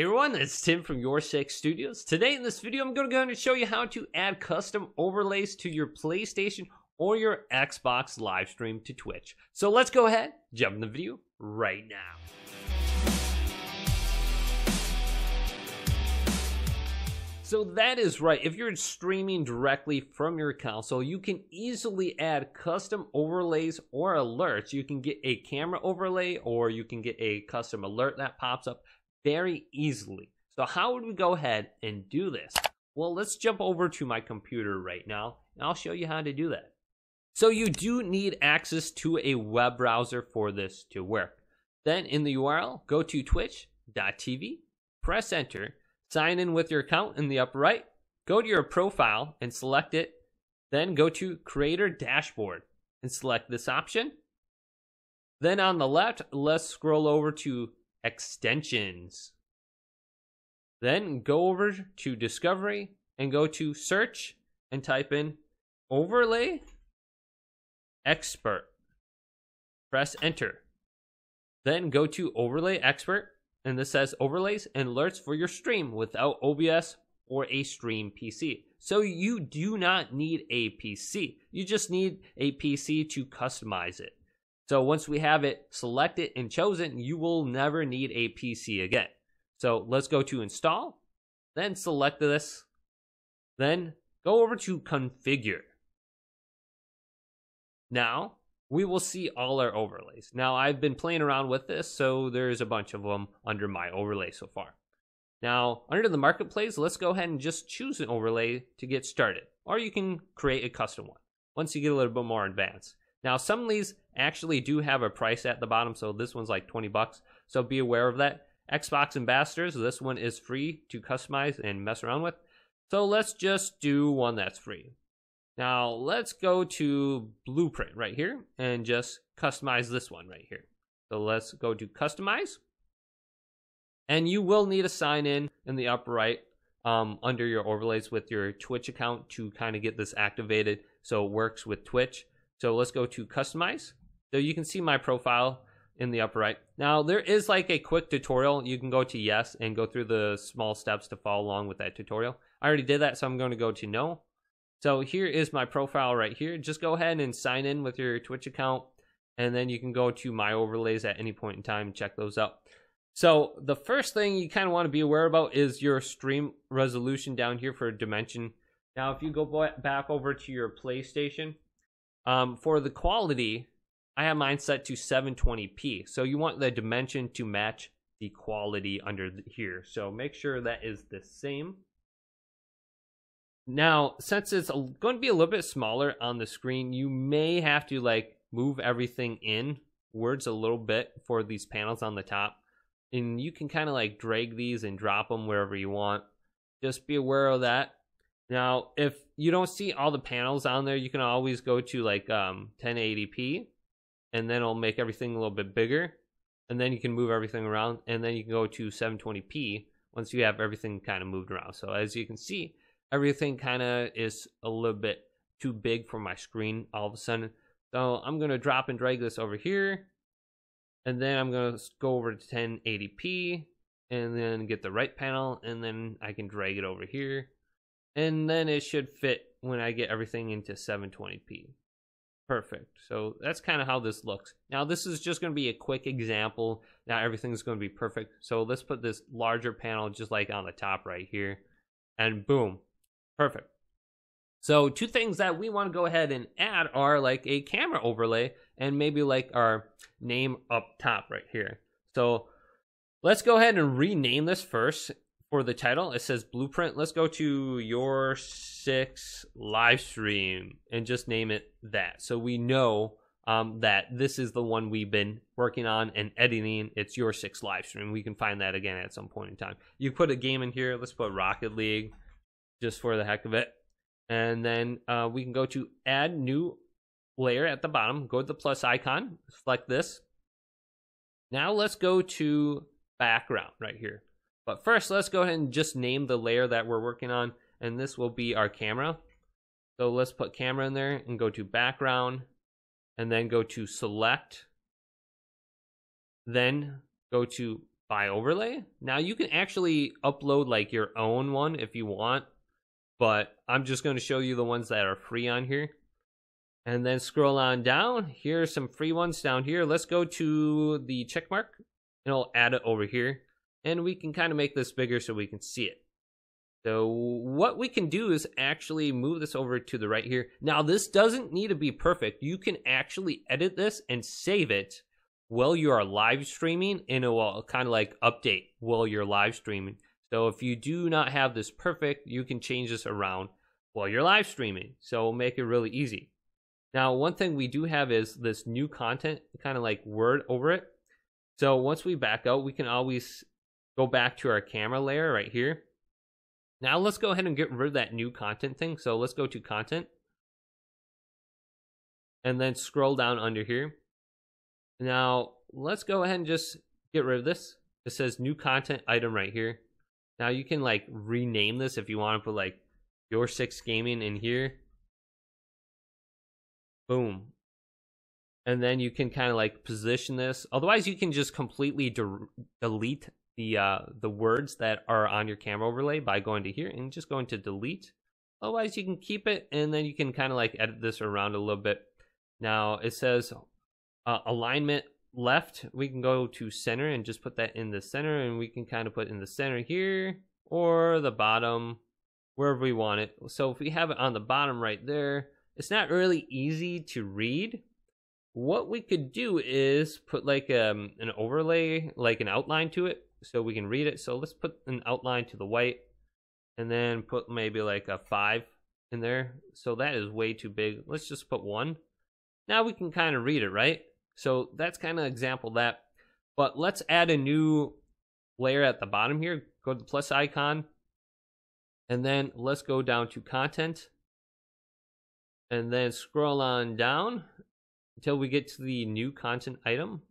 Hey everyone, it's Tim from Your Six Studios. Today in this video, I'm going to go and show you how to add custom overlays to your PlayStation or your Xbox live stream to Twitch. So let's go ahead, jump in the video right now. So that is right. If you're streaming directly from your console, you can easily add custom overlays or alerts. You can get a camera overlay or you can get a custom alert that pops up very easily. So how would we go ahead and do this? Well, let's jump over to my computer right now and I'll show you how to do that. So you do need access to a web browser for this to work. Then in the URL, go to twitch.tv, press enter, sign in with your account in the upper right, go to your profile and select it, then go to creator dashboard and select this option. Then on the left, let's scroll over to extensions. Then go over to discovery and go to search and type in overlay expert. Press enter. Then go to overlay expert and this says overlays and alerts for your stream without OBS or a stream PC. So you do not need a PC. You just need a PC to customize it. So once we have it selected and chosen, you will never need a PC again. So let's go to install, then select this, then go over to configure. Now we will see all our overlays. Now I've been playing around with this, so there's a bunch of them under my overlay so far. Now, under the marketplace, let's go ahead and just choose an overlay to get started, or you can create a custom one once you get a little bit more advanced. Now, some of these actually do have a price at the bottom, so this one's like 20 bucks, so be aware of that. Xbox Ambassadors, this one is free to customize and mess around with. So let's just do one that's free. Now let's go to Blueprint right here and just customize this one right here. So let's go to Customize. And you will need to sign in in the upper right um, under your overlays with your Twitch account to kind of get this activated so it works with Twitch. So let's go to Customize. So you can see my profile in the upper right. Now there is like a quick tutorial. You can go to yes and go through the small steps to follow along with that tutorial. I already did that, so I'm going to go to no. So here is my profile right here. Just go ahead and sign in with your Twitch account, and then you can go to my overlays at any point in time and check those out. So the first thing you kind of want to be aware about is your stream resolution down here for dimension. Now, if you go back over to your PlayStation, um, for the quality, I have mine set to 720p. So you want the dimension to match the quality under here. So make sure that is the same. Now, since it's going to be a little bit smaller on the screen, you may have to like move everything in words a little bit for these panels on the top. And you can kind of like drag these and drop them wherever you want. Just be aware of that. Now, if you don't see all the panels on there, you can always go to like um, 1080p and then it'll make everything a little bit bigger. And then you can move everything around and then you can go to 720p once you have everything kind of moved around. So as you can see, everything kind of is a little bit too big for my screen all of a sudden. So I'm going to drop and drag this over here. And then I'm going to go over to 1080p and then get the right panel. And then I can drag it over here. And then it should fit when I get everything into 720p. Perfect. So that's kind of how this looks. Now this is just going to be a quick example. Not everything's going to be perfect. So let's put this larger panel just like on the top right here. And boom, Perfect. So two things that we want to go ahead and add are like a camera overlay and maybe like our name up top right here. So let's go ahead and rename this first for the title. It says Blueprint. Let's go to your six live stream and just name it that. So we know um, that this is the one we've been working on and editing. It's your six live stream. We can find that again at some point in time. You put a game in here. Let's put Rocket League just for the heck of it. And then uh, we can go to add new layer at the bottom. Go to the plus icon, select this. Now let's go to background right here. But first, let's go ahead and just name the layer that we're working on. And this will be our camera. So let's put camera in there and go to background and then go to select. Then go to by overlay. Now you can actually upload like your own one if you want, but I'm just going to show you the ones that are free on here. And then scroll on down. Here are some free ones down here. Let's go to the check mark and I'll add it over here. And we can kind of make this bigger so we can see it. So what we can do is actually move this over to the right here. Now this doesn't need to be perfect. You can actually edit this and save it while you are live streaming and it will kind of like update while you're live streaming. So if you do not have this perfect, you can change this around while you're live streaming. So make it really easy. Now, one thing we do have is this new content, kind of like word over it. So once we back out, we can always go back to our camera layer right here. Now let's go ahead and get rid of that new content thing. So let's go to content. And then scroll down under here. Now let's go ahead and just get rid of this. It says new content item right here. Now you can like rename this if you want to put like your six gaming in here boom and then you can kind of like position this otherwise you can just completely de- delete the uh the words that are on your camera overlay by going to here and just going to delete. Otherwise you can keep it and then you can kind of like edit this around a little bit. Now it says uh, alignment left. We can go to center and just put that in the center and we can kind of put in the center here or the bottom wherever we want it. So if we have it on the bottom right there it's not really easy to read. What we could do is put like um, an overlay, like an outline to it, so we can read it. So let's put an outline to the white, and then put maybe like a five in there. So that is way too big. Let's just put one. Now we can kind of read it, right? So that's kind of example that. But let's add a new layer at the bottom here. Go to the plus icon. And then let's go down to content and then scroll on down until we get to the new content item.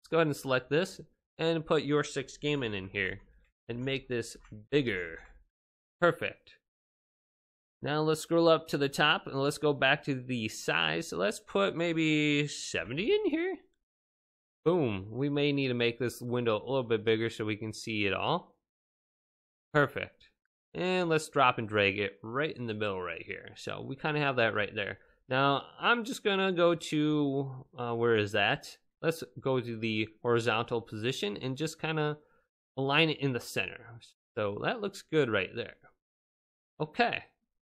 Let's go ahead and select this and put your six gaming in here and make this bigger. Perfect. Now let's scroll up to the top and let's go back to the size. So let's put maybe 70 in here. Boom. We may need to make this window a little bit bigger so we can see it all. Perfect. And let's drop and drag it right in the middle right here. So we kind of have that right there. Now I'm just gonna go to, uh, where is that? Let's go to the horizontal position and just kind of align it in the center. So that looks good right there. Okay,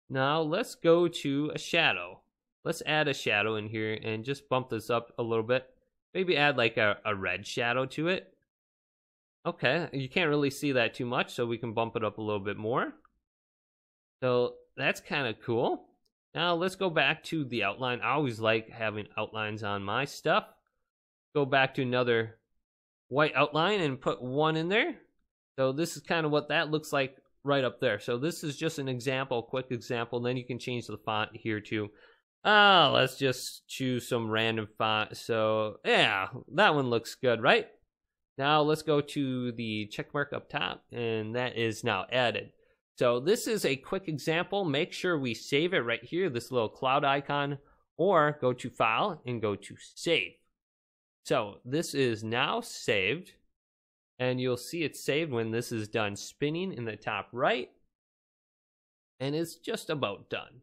now let's go to a shadow. Let's add a shadow in here and just bump this up a little bit. Maybe add like a, a red shadow to it. Okay, you can't really see that too much, so we can bump it up a little bit more. So that's kind of cool. Now let's go back to the outline. I always like having outlines on my stuff. Go back to another white outline and put one in there. So this is kind of what that looks like right up there. So this is just an example, quick example. Then you can change the font here too. Ah, let's just choose some random font. So yeah, that one looks good, right? Now let's go to the check mark up top and that is now added. So this is a quick example. Make sure we save it right here, this little cloud icon, or go to file and go to save. So this is now saved and you'll see it saved when this is done spinning in the top right and it's just about done.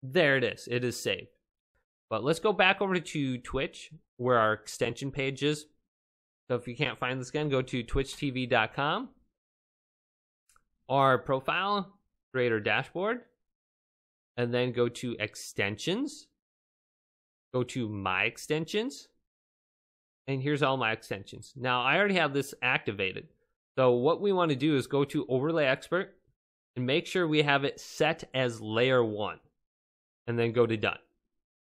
There it is. It is saved. But let's go back over to Twitch where our extension page is. So if you can't find this again, go to twitchtv.com. Our profile, creator dashboard, and then go to extensions. Go to my extensions. And here's all my extensions. Now I already have this activated. So what we want to do is go to overlay expert and make sure we have it set as layer one and then go to done.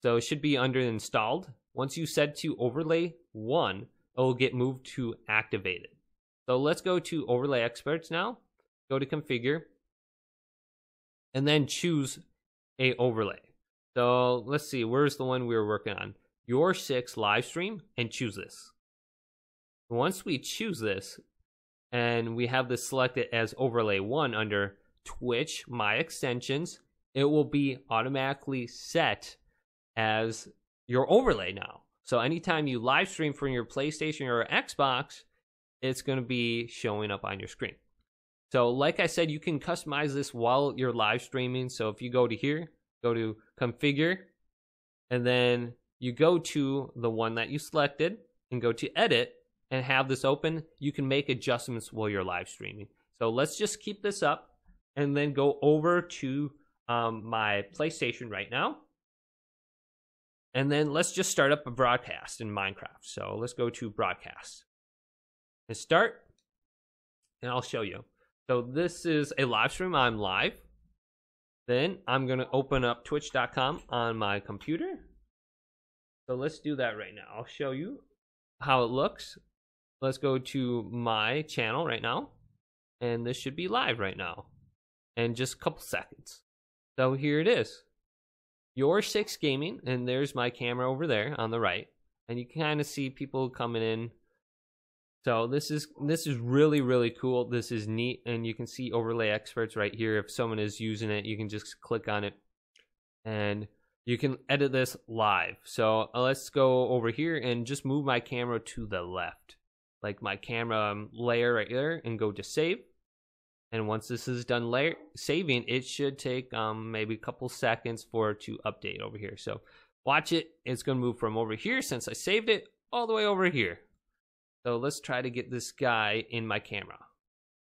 So it should be under installed. Once you set to overlay one, it will get moved to activated. So let's go to overlay experts now. Go to configure and then choose a overlay. So let's see, where's the one we were working on? Your six live stream and choose this. Once we choose this and we have this selected as overlay one under Twitch, my extensions, it will be automatically set as your overlay now. So anytime you live stream from your PlayStation or Xbox, it's going to be showing up on your screen. So, like I said, you can customize this while you're live streaming. So, if you go to here, go to configure, and then you go to the one that you selected and go to edit and have this open, you can make adjustments while you're live streaming. So, let's just keep this up and then go over to um, my PlayStation right now. And then let's just start up a broadcast in Minecraft. So let's go to broadcast and start, and I'll show you. So this is a live stream. I'm live. Then I'm going to open up twitch.com on my computer. So let's do that right now. I'll show you how it looks. Let's go to my channel right now. And this should be live right now. In just a couple seconds. So here it is. Your Six Gaming, and there's my camera over there on the right. And you can kind of see people coming in so this is this is really really cool. This is neat, and you can see overlay experts right here. If someone is using it, you can just click on it, and you can edit this live. So uh, let's go over here and just move my camera to the left, like my camera um, layer right there, and go to save. And once this is done layer saving, it should take um, maybe a couple seconds for it to update over here. So watch it. It's going to move from over here since I saved it all the way over here. So let's try to get this guy in my camera.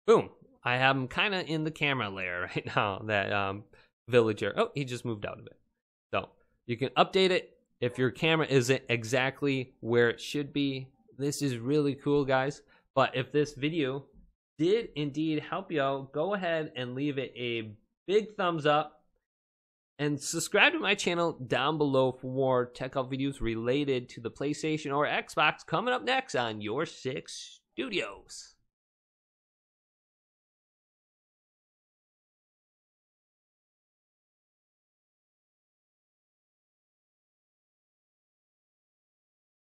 Boom. I have him kind of in the camera layer right now, that um, villager. Oh, he just moved out of it. You can update it if your camera isn't exactly where it should be. This is really cool, guys. But if this video did indeed help you out, go ahead and leave it a big thumbs up and subscribe to my channel down below for more tech up videos related to the PlayStation or Xbox coming up next on Your Six Studios.